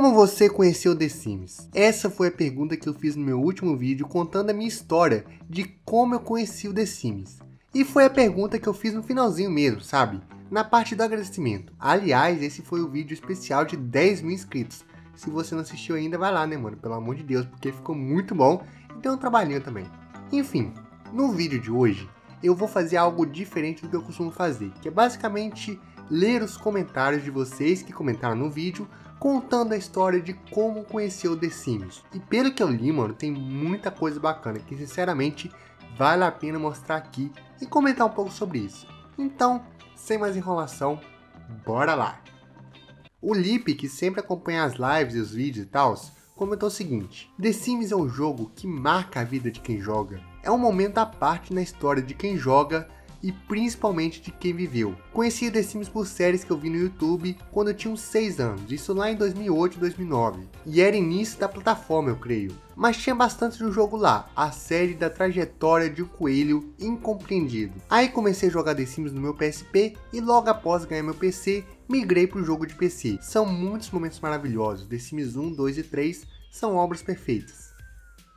Como você conheceu The Sims? Essa foi a pergunta que eu fiz no meu último vídeo contando a minha história de como eu conheci o The Sims. E foi a pergunta que eu fiz no finalzinho mesmo, sabe? Na parte do agradecimento. Aliás, esse foi o vídeo especial de 10 mil inscritos. Se você não assistiu ainda, vai lá, né, mano? Pelo amor de Deus, porque ficou muito bom e tem um trabalhinho também. Enfim, no vídeo de hoje, eu vou fazer algo diferente do que eu costumo fazer, que é basicamente ler os comentários de vocês que comentaram no vídeo contando a história de como conheceu The Sims. E pelo que eu li, mano, tem muita coisa bacana que sinceramente vale a pena mostrar aqui e comentar um pouco sobre isso. Então, sem mais enrolação, bora lá! O Lip, que sempre acompanha as lives e os vídeos e tal, comentou o seguinte: The Sims é um jogo que marca a vida de quem joga. É um momento à parte na história de quem joga e principalmente de quem viveu. Conheci The Sims por séries que eu vi no YouTube quando eu tinha uns 6 anos, isso lá em 2008 e 2009, e era início da plataforma eu creio. Mas tinha bastante do jogo lá, a série da trajetória de um coelho incompreendido. Aí comecei a jogar The Sims no meu PSP e logo após ganhar meu PC, migrei para o jogo de PC. São muitos momentos maravilhosos, The Sims 1, 2 e 3 são obras perfeitas.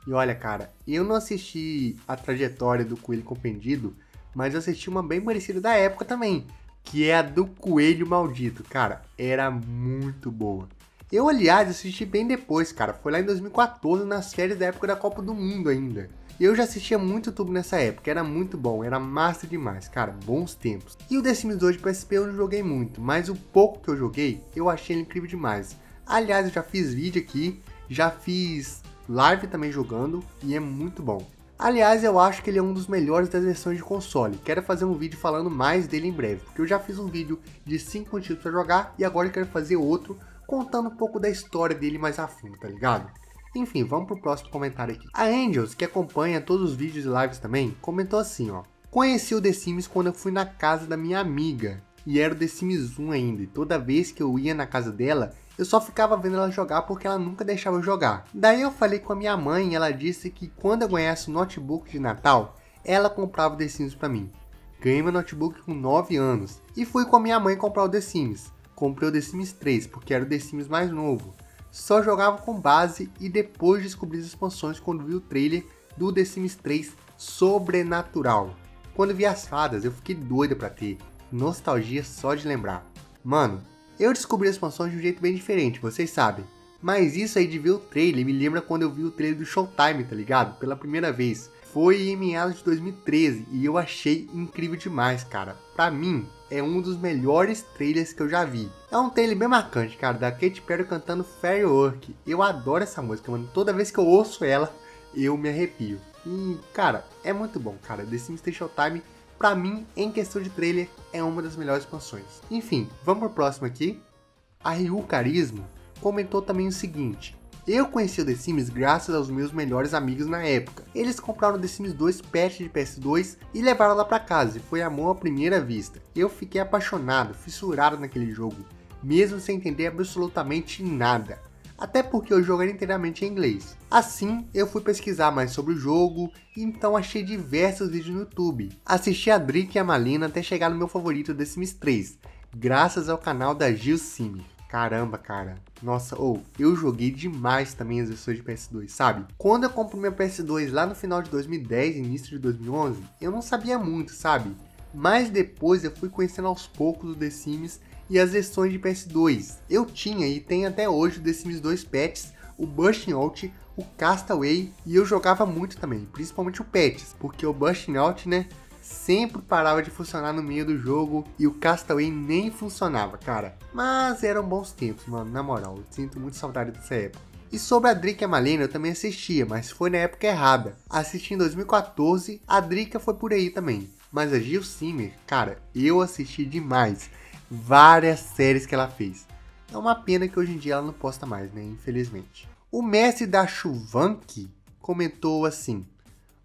E olha, cara, eu não assisti a trajetória do Coelho Compreendido mas eu assisti uma bem parecida da época também, que é a do Coelho Maldito. Cara, era muito boa. Eu, aliás, assisti bem depois, cara. Foi lá em 2014, nas férias da época da Copa do Mundo ainda. Eu já assistia muito YouTube nessa época, era muito bom, era massa demais, cara, bons tempos. E o The Sims 2 de PSP eu não joguei muito, mas o pouco que eu joguei, eu achei ele incrível demais. Aliás, eu já fiz vídeo aqui, já fiz live também jogando, e é muito bom. Aliás, eu acho que ele é um dos melhores das versões de console. Quero fazer um vídeo falando mais dele em breve, porque eu já fiz um vídeo de 5 motivos para jogar e agora quero fazer outro contando um pouco da história dele mais a fundo, tá ligado? Enfim, vamos pro próximo comentário aqui. A Angels, que acompanha todos os vídeos e lives também, comentou assim, ó. Conheci o The Sims quando eu fui na casa da minha amiga, e era o The Sims 1 ainda, e toda vez que eu ia na casa dela, eu só ficava vendo ela jogar porque ela nunca deixava eu jogar. Daí eu falei com a minha mãe e ela disse que quando eu ganhasse o notebook de Natal, ela comprava o The Sims pra mim. Ganhei meu notebook com 9 anos e fui com a minha mãe comprar o The Sims. Comprei o The Sims 3 porque era o The Sims mais novo. Só jogava com base e depois descobri as expansões quando vi o trailer do The Sims 3 Sobrenatural. Quando vi as fadas, eu fiquei doida pra ter. Nostalgia só de lembrar. Mano, eu descobri as expansões de um jeito bem diferente, vocês sabem. Mas isso aí de ver o trailer me lembra quando eu vi o trailer do Showtime, tá ligado? Pela primeira vez. Foi em meados de 2013 e eu achei incrível demais, cara. Pra mim, é um dos melhores trailers que eu já vi. É um trailer bem marcante, cara, da Katy Perry cantando Firework. Eu adoro essa música, mano. Toda vez que eu ouço ela, eu me arrepio. E, cara, é muito bom, cara. The Sims 3 Showtime para mim, em questão de trailer, é uma das melhores expansões. Enfim, vamos pro próximo aqui. A Ryu Carisma comentou também o seguinte: eu conheci o The Sims graças aos meus melhores amigos na época. Eles compraram o The Sims 2 patch de PS2 e levaram lá para casa, e foi amor à primeira vista. Eu fiquei apaixonado, fissurado naquele jogo, mesmo sem entender absolutamente nada até porque o jogo era inteiramente em inglês. Assim, eu fui pesquisar mais sobre o jogo e então achei diversos vídeos no YouTube. Assisti a Drick e a Malina até chegar no meu favorito The Sims 3, graças ao canal da Gil Sim. Caramba, cara. Nossa, ou oh, eu joguei demais também as versões de PS2, sabe? Quando eu compro meu PS2 lá no final de 2010, início de 2011, eu não sabia muito, sabe? Mas depois eu fui conhecendo aos poucos o The Sims e as versões de PS2. Eu tinha e tenho até hoje o The Sims 2 Pets, o Bursting Out, o Castaway e eu jogava muito também, principalmente o Pets, porque o Bursting Out, né, sempre parava de funcionar no meio do jogo e o Castaway nem funcionava, cara. Mas eram bons tempos, mano, na moral, eu sinto muito saudade dessa época. E sobre a Drica e a Malena eu também assistia, mas foi na época errada. Assisti em 2014, a Drica foi por aí também. Mas a Gil Simmer, cara, eu assisti demais várias séries que ela fez. É uma pena que hoje em dia ela não posta mais, né? Infelizmente. O mestre da Chuvank comentou assim: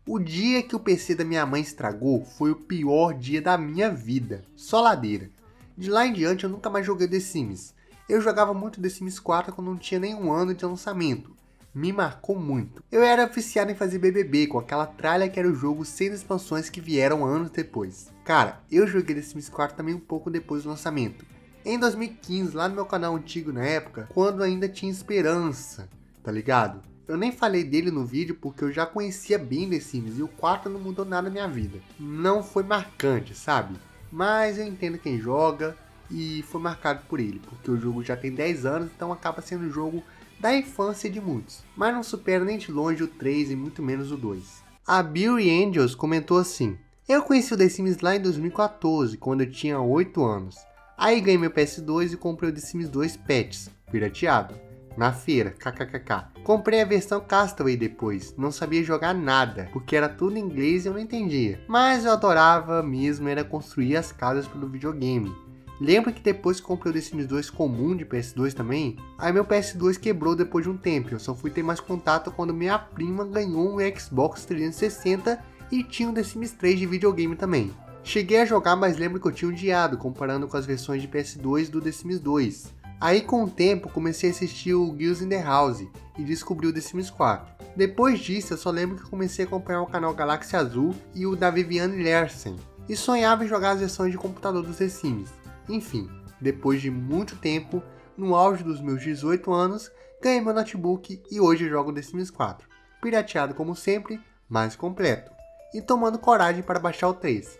O dia que o PC da minha mãe estragou foi o pior dia da minha vida. Só ladeira. De lá em diante eu nunca mais joguei The Sims. Eu jogava muito The Sims 4 quando não tinha nenhum ano de lançamento. Me marcou muito. Eu era oficiado em fazer BBB com aquela tralha que era o jogo sem expansões que vieram anos depois. Cara, eu joguei The Sims 4 também um pouco depois do lançamento. em 2015, lá no meu canal antigo na época, quando ainda tinha esperança, tá ligado? Eu nem falei dele no vídeo porque eu já conhecia bem The Sims e o 4 não mudou nada na minha vida. Não foi marcante, sabe? Mas eu entendo quem joga e foi marcado por ele, porque o jogo já tem 10 anos, então acaba sendo um jogo da infância de muitos. Mas não supera nem de longe o 3 e muito menos o 2. A Beauty Angels comentou assim: Eu conheci o The Sims lá em 2014, quando eu tinha 8 anos. Aí ganhei meu PS2 e comprei o The Sims 2 Pets, pirateado, na feira, kkkk. Comprei a versão Castaway depois, não sabia jogar nada, porque era tudo em inglês e eu não entendia. Mas eu adorava mesmo era construir as casas pelo videogame. Lembra que depois que comprei o The Sims 2 comum de PS2 também? Aí meu PS2 quebrou depois de um tempo, eu só fui ter mais contato quando minha prima ganhou um Xbox 360 e tinha o The Sims 3 de videogame também. Cheguei a jogar, mas lembro que eu tinha odiado, comparando com as versões de PS2 do The Sims 2. Aí com o tempo comecei a assistir o Girls in the House e descobri o The Sims 4. Depois disso eu só lembro que comecei a acompanhar o canal Galáxia Azul e o da Viviane Lersen, e sonhava em jogar as versões de computador dos The Sims. Enfim, depois de muito tempo, no auge dos meus 18 anos, ganhei meu notebook e hoje jogo The Sims 4. Pirateado como sempre, mais completo. E tomando coragem para baixar o 3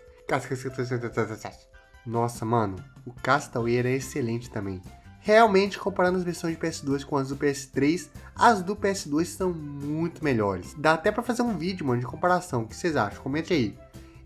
nossa, mano, o Castaway era excelente também. Realmente, comparando as versões de PS2 com as do PS3, as do PS2 são muito melhores. Dá até pra fazer um vídeo, mano, de comparação. O que vocês acham? Comente aí.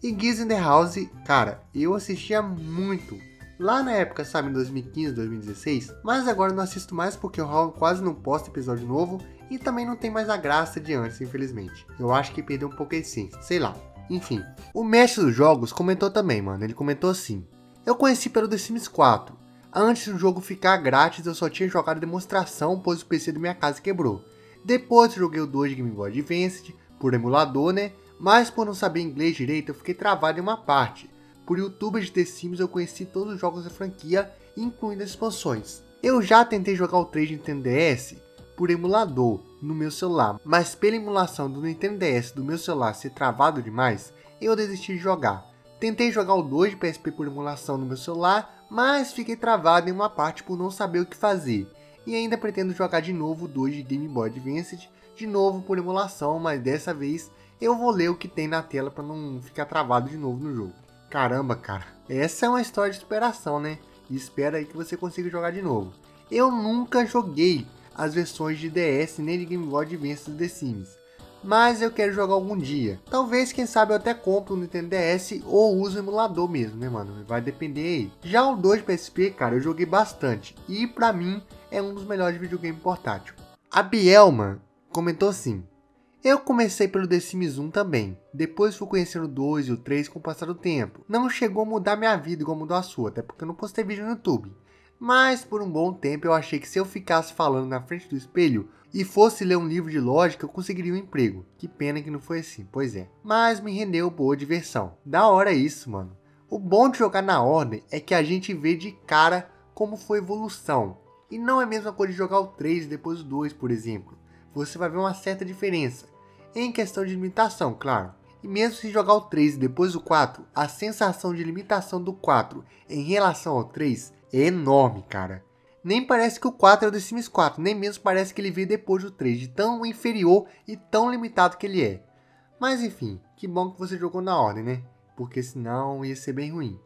E Gears in the House, cara, eu assistia muito. Lá na época, sabe, em 2015, 2016, mas agora não assisto mais porque o Hall quase não posta episódio novo e também não tem mais a graça de antes, infelizmente. Eu acho que perdeu um pouco a essência, sei lá. Enfim, o mestre dos jogos comentou também, mano. Ele comentou assim: Eu conheci pelo The Sims 4. Antes do jogo ficar grátis, eu só tinha jogado demonstração, pois o PC da minha casa quebrou. Depois joguei o 2 de Game Boy Advance, por emulador, né? Mas por não saber inglês direito, eu fiquei travado em uma parte. Por YouTube de The Sims eu conheci todos os jogos da franquia, incluindo as expansões. Eu já tentei jogar o 3 de Nintendo DS por emulador, no meu celular, mas pela emulação do Nintendo DS do meu celular ser travado demais, eu desisti de jogar. Tentei jogar o 2 de PSP por emulação no meu celular, mas fiquei travado em uma parte por não saber o que fazer. E ainda pretendo jogar de novo o 2 de Game Boy Advance, de novo por emulação, mas dessa vez eu vou ler o que tem na tela para não ficar travado de novo no jogo. Caramba, cara, essa é uma história de superação, né? E espero aí que você consiga jogar de novo. Eu nunca joguei as versões de DS nem de Game Boy Advance do The Sims. Mas eu quero jogar algum dia. Talvez, quem sabe, eu até compre um Nintendo DS ou use o emulador mesmo, né, mano? Vai depender aí. Já o 2 PSP, cara, eu joguei bastante. E pra mim, é um dos melhores videogames portátil. A Bielma comentou assim. Eu comecei pelo The Sims 1 também. Depois fui conhecendo o 2 e o 3 com o passar do tempo. Não chegou a mudar minha vida igual mudou a sua, até porque eu não postei vídeo no YouTube. Mas por um bom tempo eu achei que se eu ficasse falando na frente do espelho e fosse ler um livro de lógica, eu conseguiria um emprego. Que pena que não foi assim, pois é. Mas me rendeu boa diversão. Da hora isso, mano. O bom de jogar na ordem é que a gente vê de cara como foi a evolução. E não é a mesma coisa de jogar o 3 e depois o 2, por exemplo. Você vai ver uma certa diferença. Em questão de limitação, claro. E mesmo se jogar o 3 e depois o 4, a sensação de limitação do 4 em relação ao 3 é enorme, cara. Nem parece que o 4 é o Sims 4, nem mesmo parece que ele veio depois do 3, de tão inferior e tão limitado que ele é. Mas enfim, que bom que você jogou na ordem, né? Porque senão ia ser bem ruim.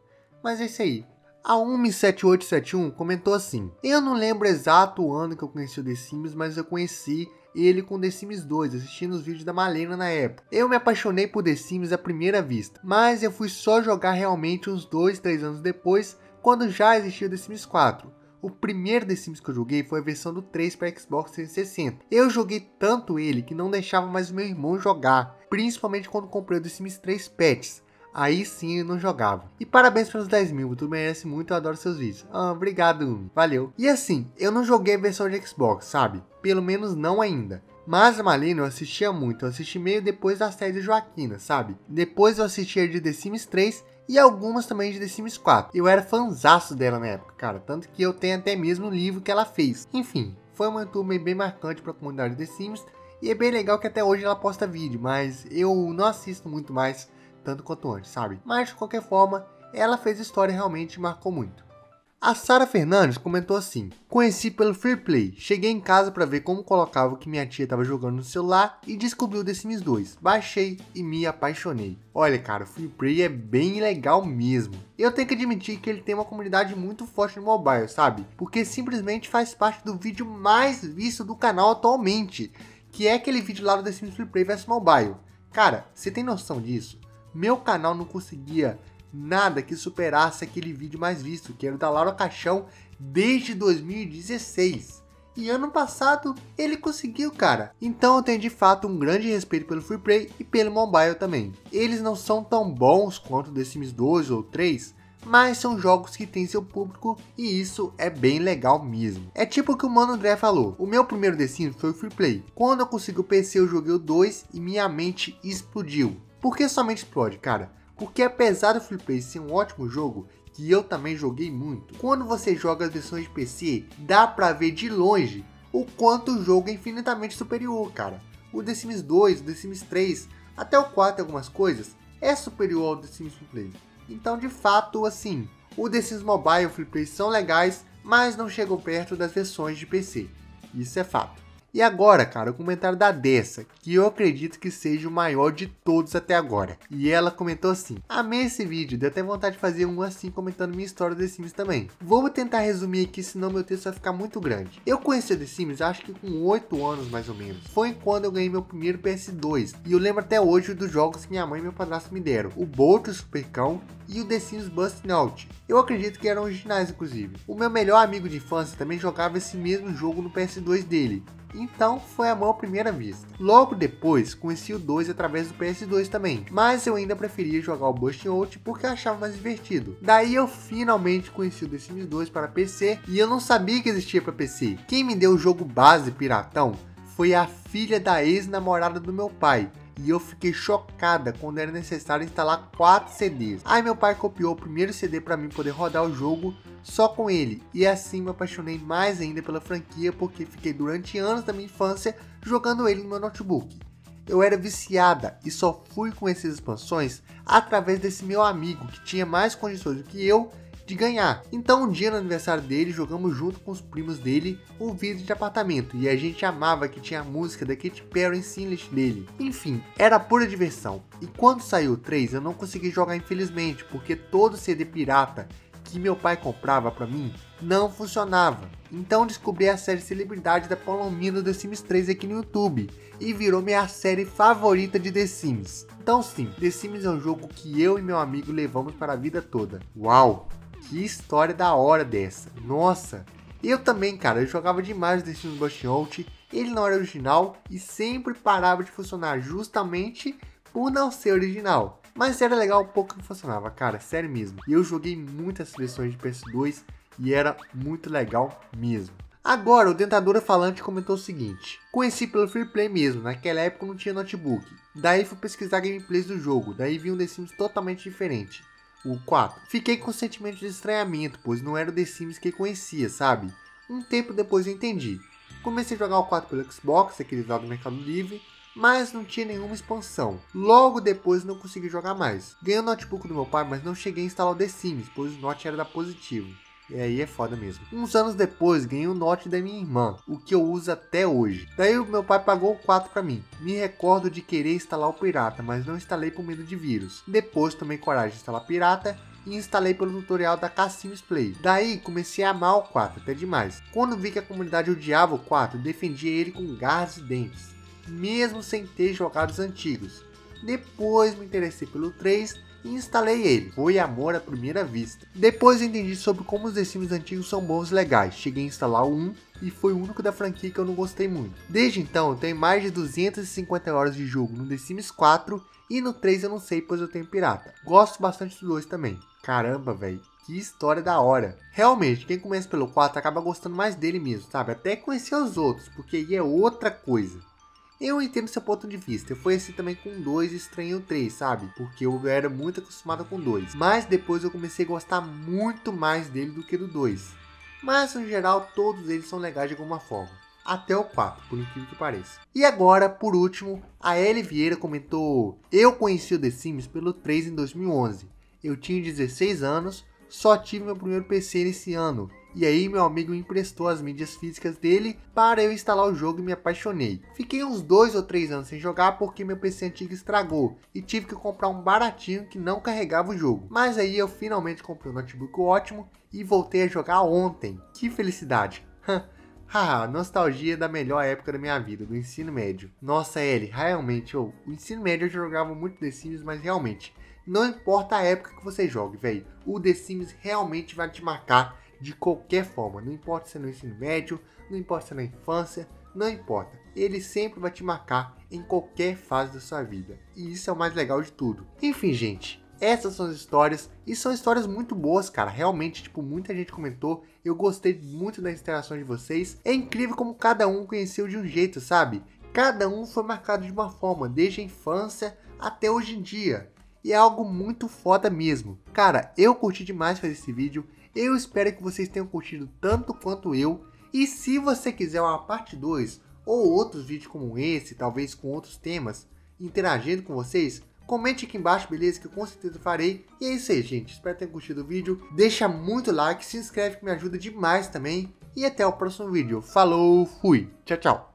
Mas é isso aí. A 17871 comentou assim: Eu não lembro exato o ano que eu conheci o The Sims, mas eu conheci ele com The Sims 2, assistindo os vídeos da Malena na época. Eu me apaixonei por The Sims à primeira vista, mas eu fui só jogar realmente uns 2, 3 anos depois, quando já existia The Sims 4. O primeiro The Sims que eu joguei foi a versão do 3 para Xbox 360. Eu joguei tanto ele que não deixava mais o meu irmão jogar, principalmente quando comprei o The Sims 3 Pets. Aí sim eu não jogava. E parabéns pelos 10 mil, tu merece muito, eu adoro seus vídeos. Ah, obrigado, valeu. E assim, eu não joguei a versão de Xbox, sabe? Pelo menos não ainda. Mas a Malena eu assistia muito, eu assisti meio depois da série de Joaquina, sabe? Depois eu assisti a de The Sims 3 e algumas também de The Sims 4. Eu era fanzaço dela na época, cara, tanto que eu tenho até mesmo o livro que ela fez. Enfim, foi uma turma bem marcante para a comunidade The Sims e é bem legal que até hoje ela posta vídeo, mas eu não assisto muito mais tanto quanto antes, sabe? Mas de qualquer forma, ela fez história e realmente marcou muito. A Sara Fernandes comentou assim: Conheci pelo Free Play, cheguei em casa para ver como colocava o que minha tia estava jogando no celular e descobri o The Sims 2. Baixei e me apaixonei. Olha, cara, o Free Play é bem legal mesmo. Eu tenho que admitir que ele tem uma comunidade muito forte no mobile, sabe? Porque simplesmente faz parte do vídeo mais visto do canal atualmente, que é aquele vídeo lá do The Sims Free Play vs Mobile. Cara, você tem noção disso? Meu canal não conseguia nada que superasse aquele vídeo mais visto, que era o da Laura Caixão desde 2016. E ano passado ele conseguiu, cara. Então eu tenho de fato um grande respeito pelo Free Play e pelo mobile também. Eles não são tão bons quanto The Sims 2 ou 3, mas são jogos que têm seu público e isso é bem legal mesmo. É tipo o que o Mano André falou, o meu primeiro The Sims foi o Free Play. Quando eu consegui o PC eu joguei o 2 e minha mente explodiu. Por que somente explode, cara? Porque apesar do Free Play ser um ótimo jogo, que eu também joguei muito, quando você joga as versões de PC, dá pra ver de longe o quanto o jogo é infinitamente superior, cara. O The Sims 2, o The Sims 3, até o 4 algumas coisas, é superior ao The Sims Free Play. Então, de fato, assim, o The Sims Mobile e o Free Play são legais, mas não chegam perto das versões de PC. Isso é fato. E agora, cara, o comentário da Dessa, que eu acredito que seja o maior de todos até agora. E ela comentou assim: Amei esse vídeo, deu até vontade de fazer um assim comentando minha história The Sims também. Vou tentar resumir aqui, senão meu texto vai ficar muito grande. Eu conheci The Sims acho que com 8 anos mais ou menos. Foi quando eu ganhei meu primeiro PS2. E eu lembro até hoje dos jogos que minha mãe e meu padrasto me deram: o Bolt, o Supercão e o The Sims Bust Note. Eu acredito que eram originais, inclusive. O meu melhor amigo de infância também jogava esse mesmo jogo no PS2 dele. Então foi amor à primeira vista. Logo depois conheci o 2 através do PS2 também, mas eu ainda preferia jogar o Bust Out porque achava mais divertido. Daí eu finalmente conheci o The Sims 2 para PC e eu não sabia que existia para PC. Quem me deu o jogo base piratão foi a filha da ex-namorada do meu pai, e eu fiquei chocada quando era necessário instalar 4 CDs. Aí meu pai copiou o primeiro CD para mim poder rodar o jogo só com ele, e assim me apaixonei mais ainda pela franquia porque fiquei durante anos da minha infância jogando ele no meu notebook. Eu era viciada e só fui com essas expansões através desse meu amigo que tinha mais condições do que eu de ganhar. Então um dia no aniversário dele, jogamos junto com os primos dele um vídeo de apartamento e a gente amava que tinha a música da Katy Perry em Singlish dele. Enfim, era pura diversão. E quando saiu o 3 eu não consegui jogar infelizmente, porque todo CD pirata que meu pai comprava para mim não funcionava. Então descobri a série Celebridade da Palomino The Sims 3 aqui no YouTube e virou minha série favorita de The Sims. Então sim, The Sims é um jogo que eu e meu amigo levamos para a vida toda. Uau! Que história da hora dessa. Nossa. Eu também, cara, eu jogava demais Sims Bust Out. Ele não era original e sempre parava de funcionar justamente por não ser original. Mas era legal pouco que funcionava, cara, sério mesmo. E eu joguei muitas seleções de PS2 e era muito legal mesmo. Agora, o Dentadura Falante comentou o seguinte: Conheci pelo Free Play mesmo, naquela época não tinha notebook. Daí fui pesquisar gameplays do jogo, daí vi um The Sims totalmente diferente o 4. Fiquei com sentimento de estranhamento, pois não era o The Sims que conhecia, sabe? Um tempo depois eu entendi. Comecei a jogar o 4 pelo Xbox, aquele lá do Mercado Livre, mas não tinha nenhuma expansão. Logo depois não consegui jogar mais. Ganhei o notebook do meu pai, mas não cheguei a instalar o The Sims, pois o Note era da Positivo. E aí é foda mesmo. Uns anos depois, ganhei o Note da minha irmã, o que eu uso até hoje. Daí o meu pai pagou o 4 para mim. Me recordo de querer instalar o pirata, mas não instalei por medo de vírus. Depois tomei coragem de instalar pirata e instalei pelo tutorial da Cassinos Play. Daí comecei a amar o 4, até demais. Quando vi que a comunidade odiava o 4, defendia ele com garras e dentes, mesmo sem ter jogado os antigos. Depois me interessei pelo 3 e instalei ele. Foi amor à primeira vista. Depois entendi sobre como os The Sims antigos são bons e legais. Cheguei a instalar 1 e foi o único da franquia que eu não gostei muito. Desde então, eu tenho mais de 250 horas de jogo no The Sims 4 e no 3 eu não sei, pois eu tenho pirata. Gosto bastante do 2 também. Caramba, velho. Que história da hora. Realmente, quem começa pelo 4 acaba gostando mais dele mesmo, sabe? Até conhecer os outros, porque aí é outra coisa. Eu entendo seu ponto de vista. Eu fui assim também com dois estranho três, sabe? Porque eu era muito acostumado com dois. Mas depois eu comecei a gostar muito mais dele do que do dois. Mas no geral, todos eles são legais de alguma forma. Até o 4, por incrível que pareça. E agora, por último, a Ellie Vieira comentou: Eu conheci o The Sims pelo 3 em 2011. Eu tinha 16 anos, só tive meu primeiro PC nesse ano. E aí meu amigo emprestou as mídias físicas dele para eu instalar o jogo e me apaixonei. Fiquei uns 2 ou 3 anos sem jogar porque meu PC antigo estragou e tive que comprar um baratinho que não carregava o jogo. Mas aí eu finalmente comprei um notebook ótimo e voltei a jogar ontem. Que felicidade! Haha, nostalgia da melhor época da minha vida, do ensino médio. Nossa, L, realmente, oh, o ensino médio eu jogava muito The Sims, mas realmente, não importa a época que você jogue, velho, o The Sims realmente vai te marcar de qualquer forma. Não importa se é no ensino médio, não importa se é na infância, não importa. Ele sempre vai te marcar em qualquer fase da sua vida. E isso é o mais legal de tudo. Enfim, gente, essas são as histórias e são histórias muito boas, cara. Realmente, tipo, muita gente comentou. Eu gostei muito das interações de vocês. É incrível como cada um conheceu de um jeito, sabe? Cada um foi marcado de uma forma, desde a infância até hoje em dia. E é algo muito foda mesmo. Cara, eu curti demais fazer esse vídeo. Eu espero que vocês tenham curtido tanto quanto eu. E se você quiser uma parte 2 ou outros vídeos como esse, talvez com outros temas, interagindo com vocês, Comente aqui embaixo, beleza? Que eu com certeza farei. E é isso aí, gente. Espero ter curtido o vídeo. Deixa muito like, se inscreve que me ajuda demais também. E até o próximo vídeo. Falou, fui. Tchau, tchau.